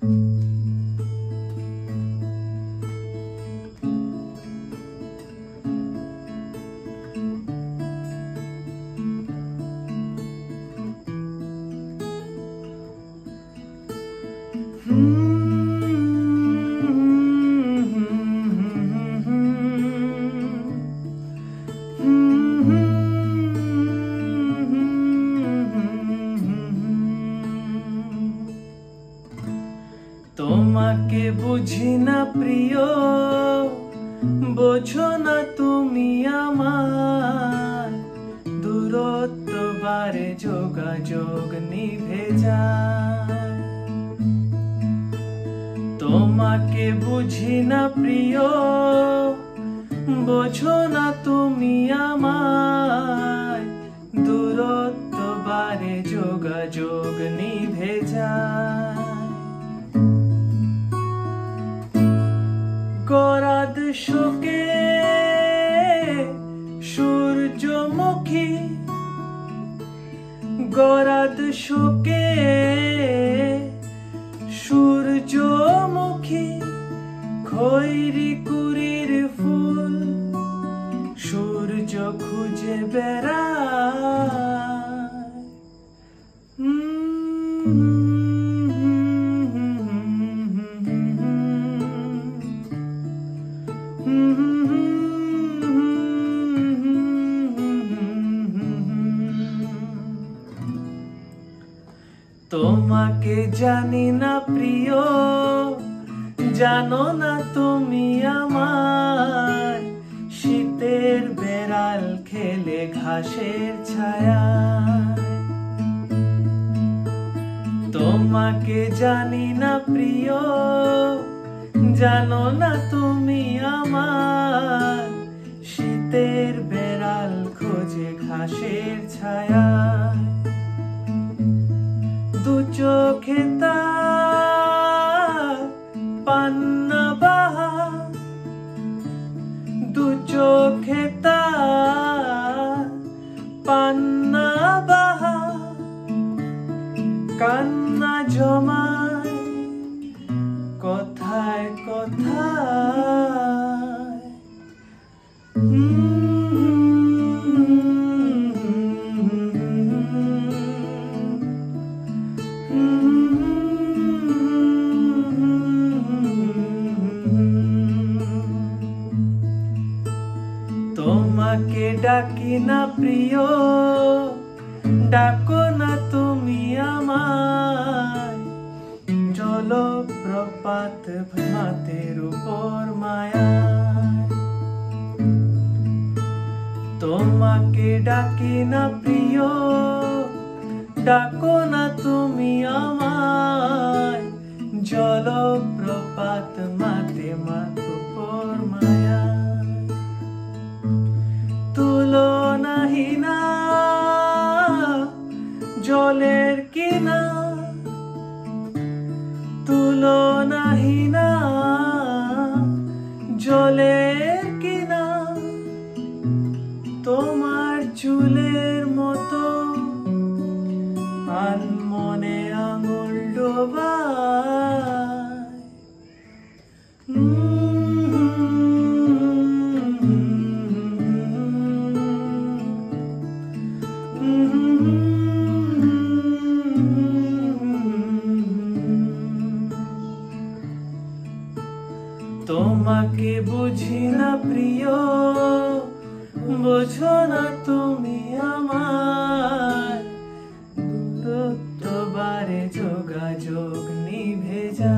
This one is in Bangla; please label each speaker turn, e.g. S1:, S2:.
S1: 嗯。তোমাকে বুঝি না প্রিয়, বোঝো না তুমি আমার। দূরত্ব বারে যোগাযোগ নিভে তোমাকে বুঝি না প্রিয়, বোঝো না তুমি আমার। দূরত্ব বারে যোগাযোগ নিভে যায়। গরাদ শোকে সূর্যমুখী। গরাদ শোকে সূর্যমুখী খৈরি কুরির ফুল। সূর্য খুঁজে বেড়ায় তোমাকে জানি না প্রিয়, জানো না তুমি আমার শীতের বেড়াল খেলে ঘাসের ছায়া তোমাকে জানি না প্রিয়, জানো না তুমি আমার শীতের বেড়াল খোঁজে ঘাসের ছায়া। কান্না জমায় কথায় কথায়। তোমাকে ডাকি না প্রিয় ডাকো না তুমি আমায়। জলপ্রপাত মাতের উপর মায়া। তোমাকে ডাকি না প্রিয়, ডাকো না তুমি আমায়। জলপ্রপাত জলের তুলো নাহি না জলের কিনা তোমার চুলের মতো আনমনে আমাকে বুঝি না প্রিয় বোঝো না তুমি আমার। দূরত্ব বারে যোগাযোগ নিভে যা